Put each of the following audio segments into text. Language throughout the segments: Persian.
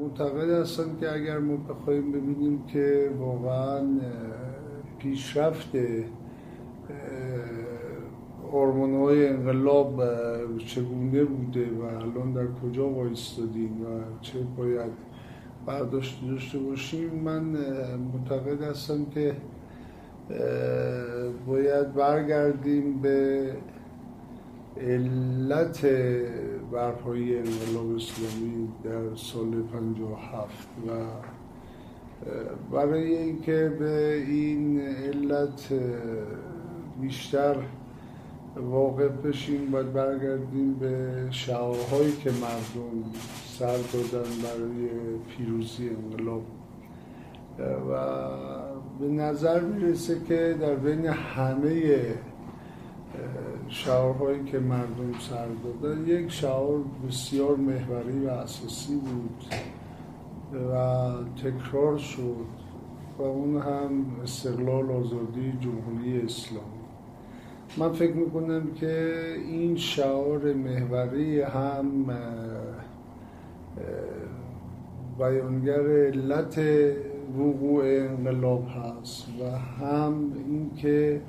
معتقد هستم که اگر ما بخوایم ببینیم که واقعا پیشرفت آرمان های انقلاب چگونه بوده و الان در کجا وایستادیم و چه باید برداشت داشته باشیم من معتقد هستم که باید برگردیم به علت برپایی انقلاب اسلامی در سال 57 و برای اینکه به این علت بیشتر واقع بشیم باید برگردیم به شعارهایی که مردم سر دادن برای پیروزی انقلاب. و به نظر می‌رسه که در بین همه شعارهایی که مردم سر دادن یک شعار بسیار محوری و اساسی بود و تکرار شد و اون هم استقلال آزادی جمهوری اسلامی من فکر می‌کنم که این شعار محوری هم بیانگر علت وقوع انقلاب هست و هم اینکه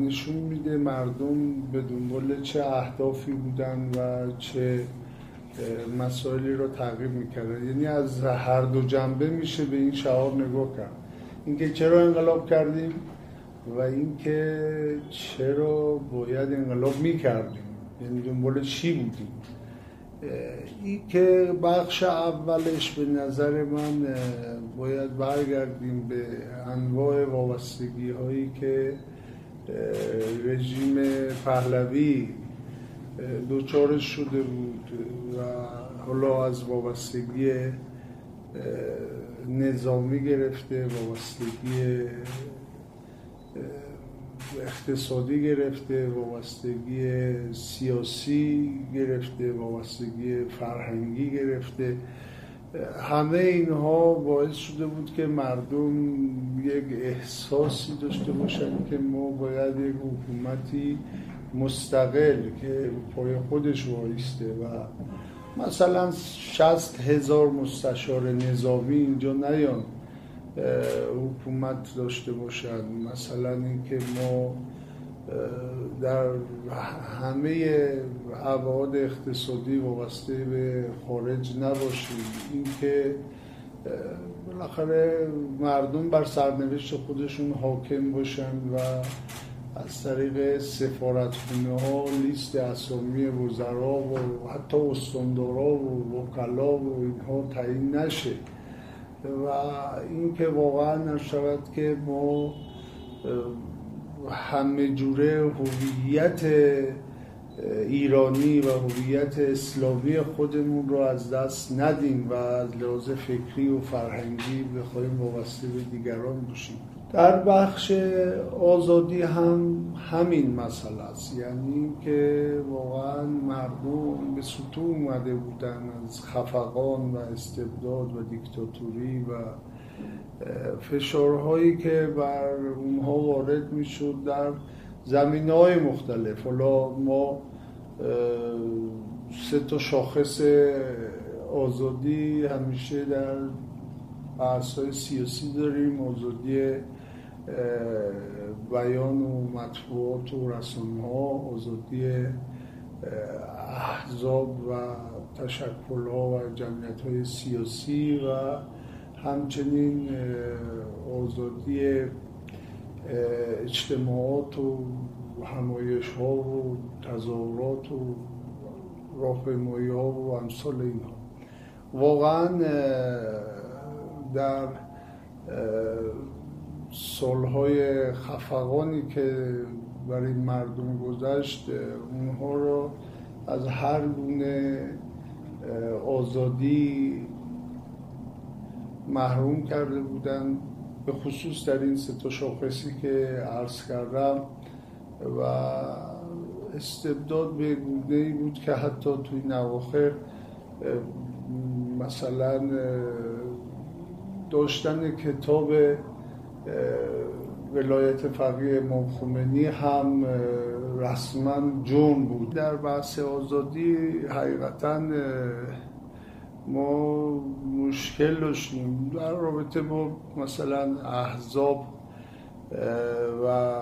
نشون میده مردم به دنبال چه اهدافی بودن و چه مسائلی رو تعقیب می‌کردن. یعنی از هر دو جنبه میشه به این شعار نگاه کرد. اینکه چرا انقلاب کردیم و اینکه چرا باید انقلاب می‌کردیم. یعنی دنبال چی بودیم. این که بخش اولش به نظر من باید برگردیم به انواع وابستگی هایی که رژیم پهلوی دوچارش شده بود و حالا از وابستگی نظامی گرفته وابستگی اقتصادی گرفته وابستگی سیاسی گرفته وابستگی فرهنگی گرفته. همه اینها باعث شده بود که مردم یک احساسی داشته باشن که ما باید یک حکومتی مستقل که پای خودش وایسته و مثلا شست هزار مستشار نظامی اینجا نیان حکومت داشته باشد مثلا اینکه ما در همه ابعاد اقتصادی وابسته به خارج نباشیم. اینکه بالاخره مردم بر سرنوشت خودشون حاکم باشن و از طریق سفارتخونه ها لیست اسامی وزرا و حتی استاندارا و وکلا و اینها تعیین نشه. و اینکه واقعا نشود که ما همه جوره هویت ایرانی و هویت اسلامی خودمون رو از دست ندیم و از لحاظ فکری و فرهنگی بخوایم وابسته به دیگران باشیم در بخش آزادی هم همین مسئله است. یعنی که واقعا مردم به سطوح اومده بودن از خفقان و استبداد و دیکتاتوری و فشارهایی که بر اونها وارد می‌شد در زمین های مختلف. حالا ما سه تا شاخص آزادی همیشه در بحث سیاسی داریم. آزادی بیان و مطبوعات و رسانه ها آزادی احزاب و تشکل ها و جمعیت های سیاسی و همچنین آزادی اجتماعات و همایش ها و تظاهرات و راهپیمایی ها و امثال اینها. واقعا در سالهای خفقانی که برای مردم گذشت اونها رو از هر گونه آزادی محروم کرده بودن به خصوص در این سه شاخصی که عرض کردم. و استبداد به گونه ای بود که حتی توی نواخر مثلا داشتن کتاب ولایت فقیه امام خمینی هم رسما جون بود. در بحث آزادی حقیقتا ما مشکل داشتیم. در رابطه با مثلا احزاب و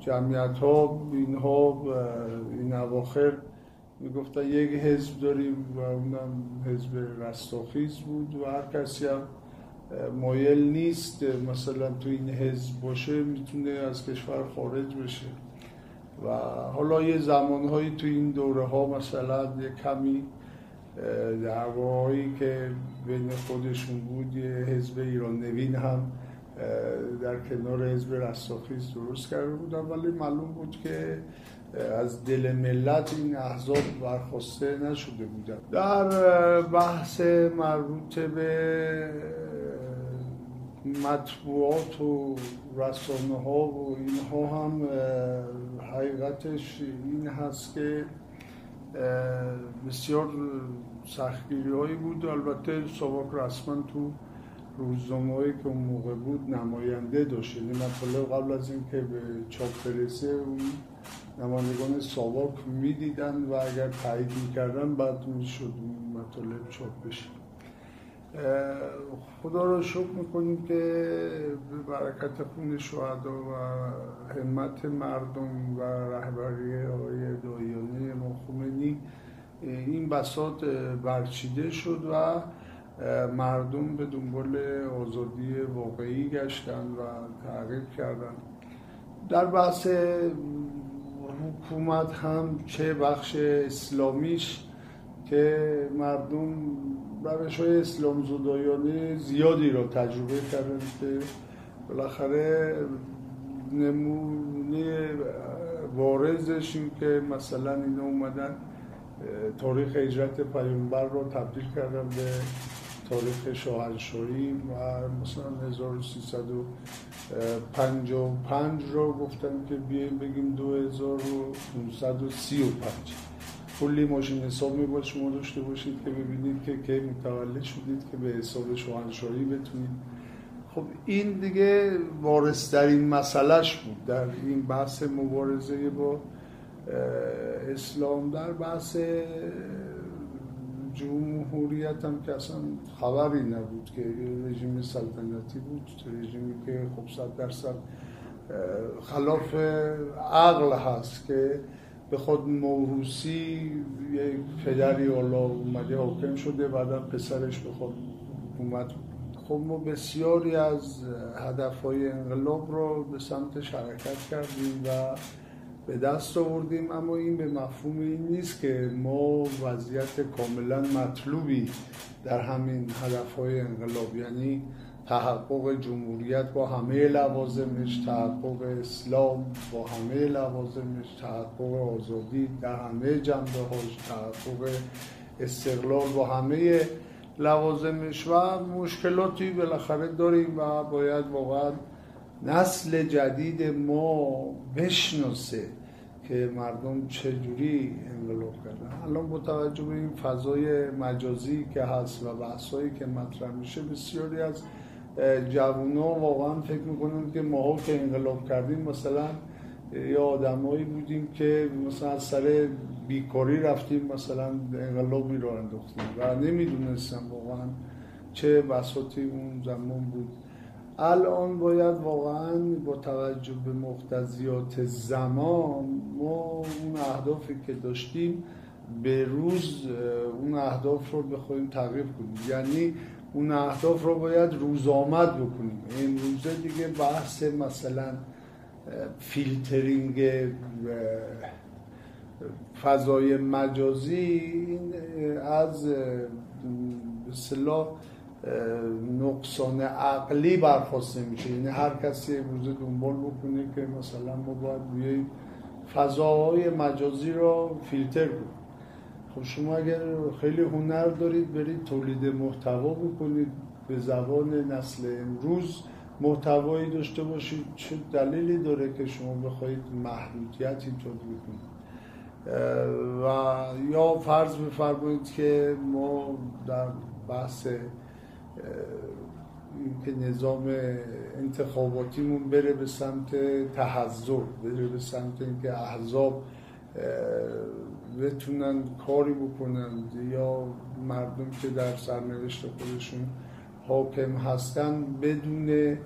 جمعیت ها اینها این اواخر می‌گفتن یک حزب داریم و اونم حزب رستاخیز بود و هر کسی هم مایل نیست مثلا تو این حزب باشه می‌تونه از کشور خارج بشه. و حالا یه زمانهایی تو این دوره ها مثلا یه کمی دعواهایی که بین خودشون بود یه حزب ایران نوین هم در کنار حزب رستاخیز درست کرده بودن ولی معلوم بود که از دل ملت این احزاب برخواسته نشده بودن. در بحث مربوط به مطبوعات و رسانه ها و اینها هم حقیقتش این هست که بسیار سختگیری هایی بود. البته سواک رسما تو روزنامه که اون موقع بود نماینده داشت. یعنی مطالب قبل از اینکه به چاپ برسه اون نمایندگان ساواک می‌دیدن و اگر تایید می‌کردن بعد می‌شد مطالب چاپ بشه. خدا رو شکر می‌کنیم که به برکت خون شهدا و همت مردم و رهبری آقای دایانه مخومنی این بساط برچیده شد و مردم به دنبال آزادی واقعی گشتن و تغییر کردن در بحث حکومت هم چه بخش اسلامیش که مردم روش های اسلام زدایانه زیادی را تجربه کردن که بالاخره نمونه وارزش این که مثلا اینا اومدن تاریخ هجرت پیامبر رو تبدیل کردن به تاریخ شاهنشاهی و مثلا 1355 رو گفتن که بیایم بگیم 2535 کلی ماشین حساب می شما داشته باشید که ببینید که که متولد شدید که به حساب شاهنشاهی بتونید. خب این دیگه وارسترین مسئلهش بود. در این بحث مبارزه با اسلام در بحث جمهوریت هم که اصلا خبری نبود که رژیم سلطنتی بود رژیمی که خب صد درصد خلاف عقل هست که به خود موروسی یک پدری الله اومده حاکم شده بعدا پسرش به خود حکومت خب ما بسیاری از هدفهای انقلاب رو به سمت حرکت کردیم و به دست آوردیم اما این به مفهوم این نیست که ما وضعیت کاملا مطلوبی در همین هدفهای انقلاب. یعنی تحقق جمهوریت با همه لوازمش تحقق اسلام با همه لوازمش تحقق آزادی در همه جنبه هاش تحقق استقلال با همه لوازمش و مشکلاتی بالاخره داریم و باید واقعا نسل جدید ما بشناسه که مردم چجوری انقلاب کردن. الان با توجه به این فضای مجازی که هست و بحثایی که مطرح میشه بسیاری از جوونا واقعا فکر می‌کنن که ما که انقلاب کردیم مثلا یا آدمایی بودیم که مثلا از سر بیکاری رفتیم مثلا انقلابی رو انداختیم و نمی‌دونستم واقعا چه بساطی اون زمان بود. الان باید واقعا با توجه به مقتضیات زمان ما اون اهدافی که داشتیم به روز اون اهداف رو بخوایم تغییر کنیم. یعنی اون اهداف رو باید روز آمد بکنیم. این روزه دیگه بحث مثلا فیلترینگ فضای مجازی از اصطلاح نقصان عقلی برخواسته میشه. یعنی هر کسی روزه دنبال بکنه که مثلا ما باید فضاهای مجازی رو فیلتر کنیم خب شما اگر خیلی هنر دارید برید تولید محتوا بکنید. به زبان نسل امروز محتوایی داشته باشید. چه دلیلی داره که شما بخواید محدودیت اینطور بکنید؟ و یا فرض بفرمایید که ما در بحث که نظام انتخاباتیمون بره به سمت تحضر بره به سمت اینکه احزاب بتونن کاری بکنند یا مردم که در سرنوشت خودشون حاکم هستن بدون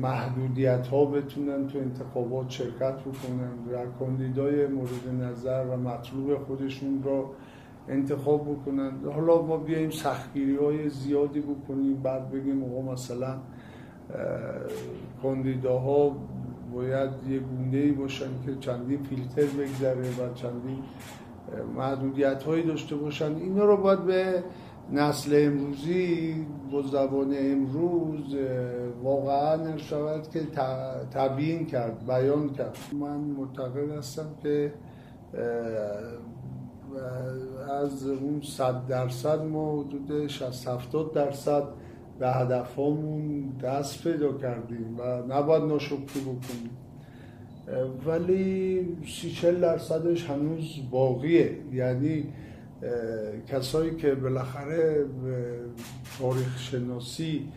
محدودیت ها بتونن تو انتخابات شرکت بکنن. و کاندیدای مورد نظر و مطلوب خودشون را انتخاب بکنن. حالا ما بیایم سختگیری های زیادی بکنیم بعد بگیم آقا مثلا کاندیداها باید یه گونه ای باشن که چندین فیلتر بگذره و چندین محدودیت هایی داشته باشن. اینا رو باید به نسل امروزی با زبان امروز واقعا شود که تبیین کرد بیان کرد. من معتقد هستم که از اون صد درصد ما حدود 60 70 درصد به هدفمون دست پیدا کردیم و نباید ناشکری بکنیم. ولی سی چل درصدش هنوز باقیه. یعنی کسایی که بالاخره تاریخ شناسی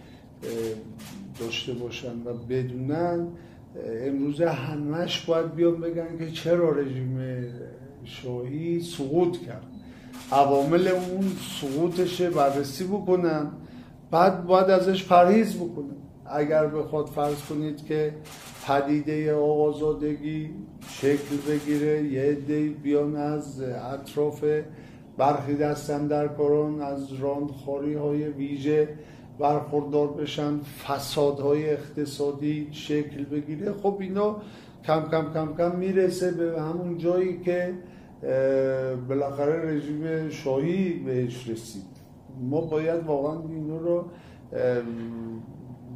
داشته باشن و بدونن امروزه همش باید بیان بگن که چرا رژیم شاهی سقوط کرد. عوامل اون سقوطش بررسی بکنن. بعد باید ازش پرهیز بکنن اگر بخواد فرض کنید که پدیده آزادگی شکل بگیره یه عده بیان از اطراف برخی دستن در کاران از راندخاری های ویژه برخوردار بشن فسادهای اقتصادی شکل بگیره. خب اینا کم کم کم کم می‌رسه به همون جایی که بالاخره رژیم شاهی بهش رسید. ما باید واقعا اینو رو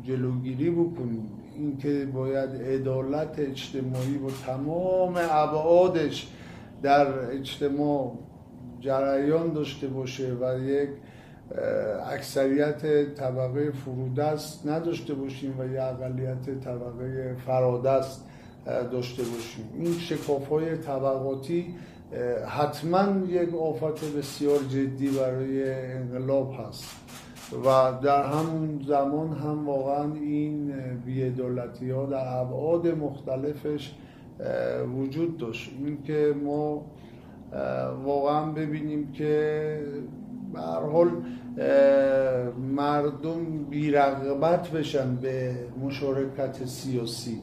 جلوگیری بکنیم. اینکه باید عدالت اجتماعی و تمام ابعادش در اجتماع جریان داشته باشه و یک اکثریت طبقه فرودست نداشته باشیم و یک اقلیت طبقه فرادست داشته باشیم. این شکاف های طبقاتی حتما یک آفت بسیار جدی برای انقلاب هست و در همون زمان هم واقعا این بیعدالتی ها در ابعاد مختلفش وجود داشت. اینکه ما واقعا ببینیم که به حال مردم بیرغبت بشن به مشارکت سیاسی.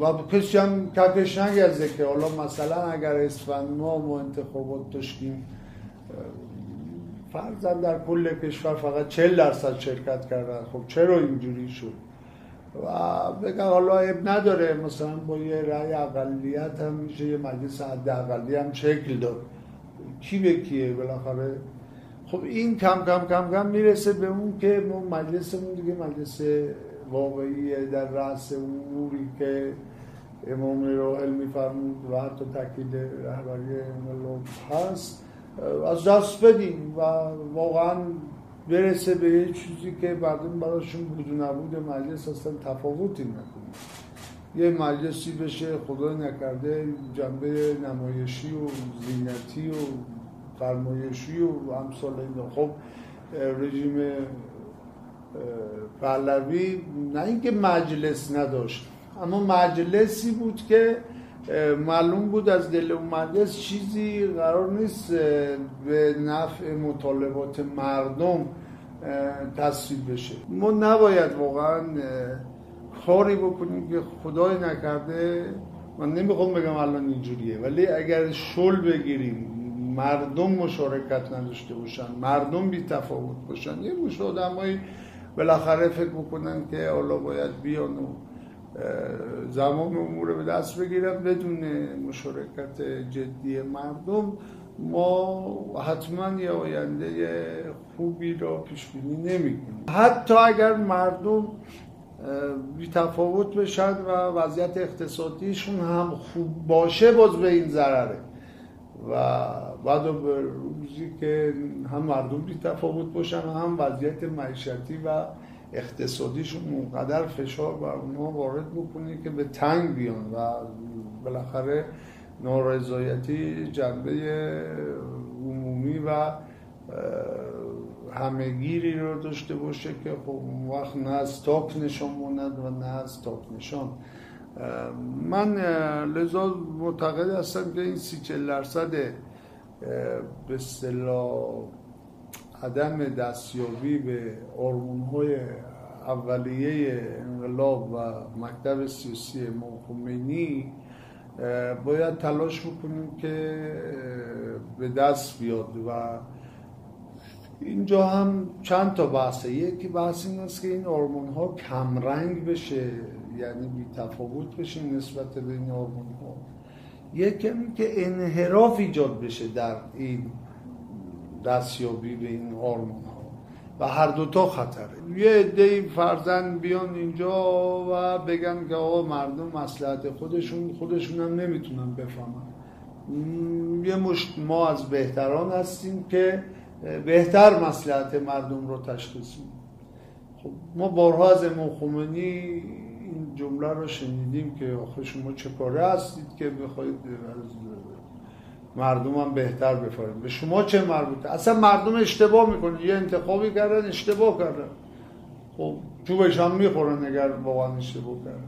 و کسی هم کپش نگرزه که حالا مثلا اگر اسفند ما ما انتخابات داشتیم فرزن در کل کشور فقط 40 درصد شرکت کردن. خب چرا اینجوری شد؟ و بگن حالا اب نداره. مثلا با یه رأی اقلیت هم میشه یه مجلس حد اقلی هم شکل داد. کی به کیه بالاخره؟ خب این کم کم کم کم می‌رسه به اون که ما مجلسمون دیگه مجلس واقعی در رأس اموری که امام راحل میفرمود و حتی تکیل رهبری انقلاب هست از دست بدیم و واقعا برسه به یه چیزی که بعدم براشون بود نبود مجلس اصلا تفاوتی نکنه. یه مجلسی بشه خدا نکرده جنبه نمایشی و زینتی و فرمایشی و امثال این خب رژیم پهلوی نه اینکه مجلس نداشت اما مجلسی بود که معلوم بود از دل اون مجلس چیزی قرار نیست به نفع مطالبات مردم تصویب بشه. ما نباید واقعا کاری بکنیم که خدای نکرده. من نمی‌خوام بگم الان اینجوریه ولی اگر شل بگیریم مردم مشارکت نداشته باشن مردم بی تفاوت باشن یه مش آدمایی بالاخره فکر بکنن که حالا باید بیان و زمان امور به دست بگیرن بدون مشارکت جدی مردم. ما حتما یه آینده خوبی را پیش بینی نمی‌کنیم. حتی اگر مردم بی تفاوت بشن و وضعیت اقتصادیشون هم خوب باشه باز به این ضرره. و بعد روزی که هم مردم بی تفاوت باشن هم وضعیت معیشتی و اقتصادیشون اونقدر فشار بر اونها وارد بکنه که به تنگ بیان و بالاخره نارضایتی جنبه عمومی و همهگیری رو داشته باشه که خب اون وقت نه از تاک نشان موند و نه از تاک نشان. من لذا معتقد هستم که این سی درصد به اصطلاح عدم دستیابی به آرمون های اولیه انقلاب و مکتب سیاسی موخومینی باید تلاش بکنیم که به دست بیاد و اینجا هم چند تا بحثه. یکی بحث این است که این آرمون ها کمرنگ بشه یعنی بی تفاوت بشه نسبت به این آرمون ها یکی که انحراف ایجاد بشه در این دستیابی به این آرمون ها. و هر دوتا خطره. یه عده فرزن بیان اینجا و بگن که آقا مردم مسلحت خودشون خودشون هم نمی‌تونن بفهمن. یه مشت ما از بهتران هستیم که بهتر مسلحت مردم رو تشخیص خب ما بارها از امام خمینی این جمله رو شنیدیم که آخه شما چه کاره هستید که بخواید مردم هم بهتر بفهمید. به شما چه مربوطه؟ اصلا مردم اشتباه می‌کنه یه انتخابی کردن اشتباه کردن. خب چوبش هم می‌خورن اگر واقعا اشتباه کردن.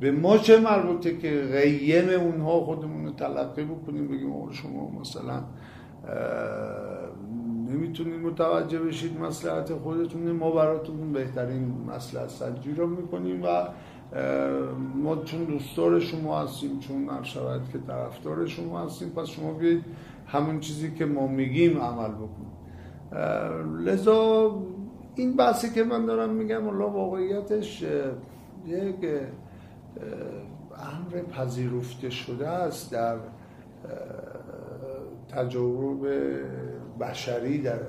به ما چه مربوطه که غیم اونها خودمون رو تلقی بکنیم بگیم شما مثلا نمی‌تونید متوجه بشید مسلحت خودتون ما براتون بهترین مسلحت سنجی رو می‌کنیم و ما چون دوستدار شما هستیم چون شود که طرفدار شما هستیم پس شما بیایید همون چیزی که ما میگیم عمل بکنیم. لذا این بحثی که من دارم میگم الله واقعیتش یک امر پذیرفته شده است در تجارب بشری در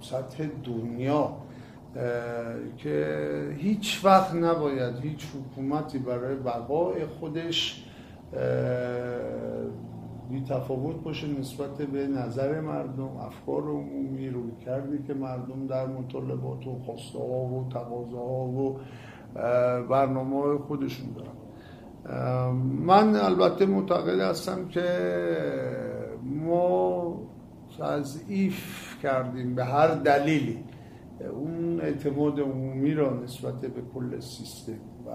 سطح دنیا که هیچ وقت نباید هیچ حکومتی برای بقای خودش بی تفاوت باشه نسبت به نظر مردم افکار عمومی روی کردی که مردم در مطالبات و خواسته ها و تقاضاها و برنامه خودشون دارن. من البته معتقد هستم که ما تضعیف کردیم به هر دلیلی اون اعتماد عمومی را نسبت به کل سیستم و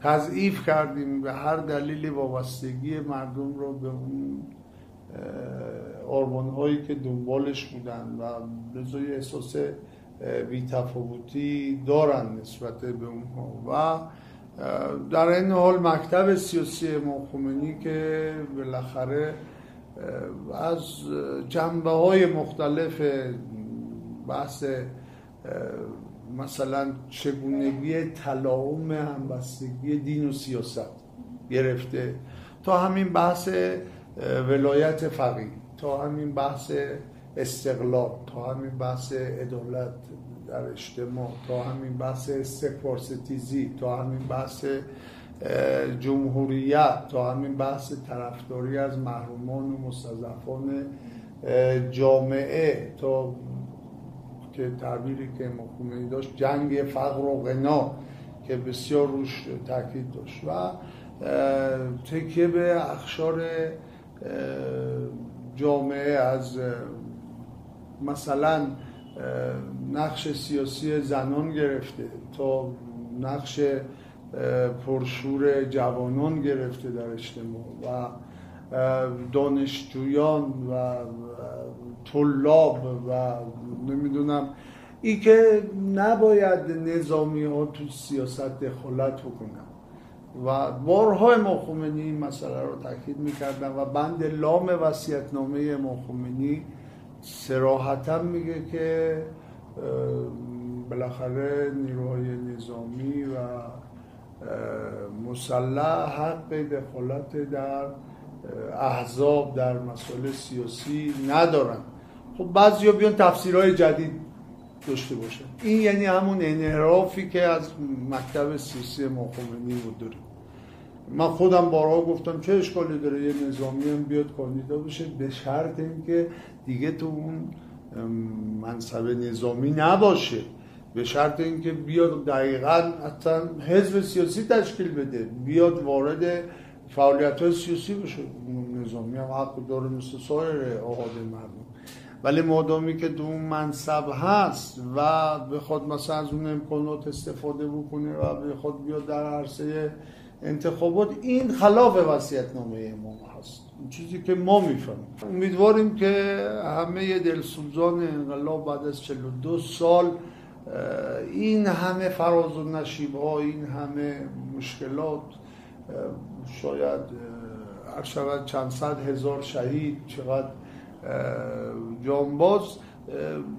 تضعیف کردیم به هر دلیلی وابستگی مردم رو به اون آرمان هایی که دنبالش بودن و لذای احساس بیتفاوتی دارن نسبت به اونها و در این حال مکتب سیاسی امام که بالاخره از جنبه های مختلف بحث مثلا چگونگی تلاوم همبستگی دین و سیاست گرفته. تا همین بحث ولایت فقیه. تا همین بحث استقلال. تا همین بحث عدالت در اجتماع. تا همین بحث سکوارستیزی تا همین بحث جمهوریت تا همین بحث طرفداری از محرومان و مستضعفان جامعه تا که تعبیری که مخومنی داشت جنگ فقر و غنا که بسیار روش تاکید داشت و تکیه به اخشار جامعه از مثلا نقش سیاسی زنان گرفته تا نقش پرشور جوانان گرفته در اجتماع و دانشجویان و طلاب و نمی‌دونم. ای که نباید نظامی ها تو سیاست دخالت بکنن. و بارها امام خمینی این مسئله رو تاکید می‌کردن و بند لام وصیت‌نامه امام خمینی سراحتا میگه که بالاخره نیروهای نظامی و مسلح حق دخالت در احزاب در مسائل سیاسی ندارن. خب بعضی بیان تفسیرهای جدید داشته باشن. این یعنی همون انحرافی که از مکتب سیاسی مخومنی بود داریم من خودم بارها گفتم چه اشکالی داره یه نظامی هم بیاد کاندیدا بشه به شرط اینکه دیگه تو اون منصب نظامی نباشه. به شرط اینکه بیاد دقیقا حتی حزب سیاسی تشکیل بده بیاد وارد فعالیت های سیاسی بشه. نظامی هم حق داره مثل سایر آهاد مردم. ولی مادامی که اون منصب هست و به خود مثلا از اون امکانات استفاده بکنه و به خود بیاد در عرصه انتخابات این خلاف وصیت نامه امام هست. چیزی که ما می‌فهمیم. امیدواریم که همه دلسوزان انقلاب بعد از 42 سال این همه فراز و نشیب ها این همه مشکلات شاید شود چند صد هزار شهید چقدر جانباز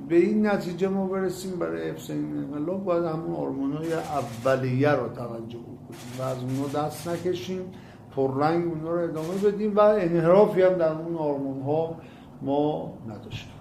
به این نتیجه ما برسیم برای حفظ این انقلاب. باید همون آرمان های اولیه رو توجه بکنیم و از اونها دست نکشیم پررنگ اونها رو ادامه بدیم و انحرافی هم در اون آرمان ها ما نداشتیم.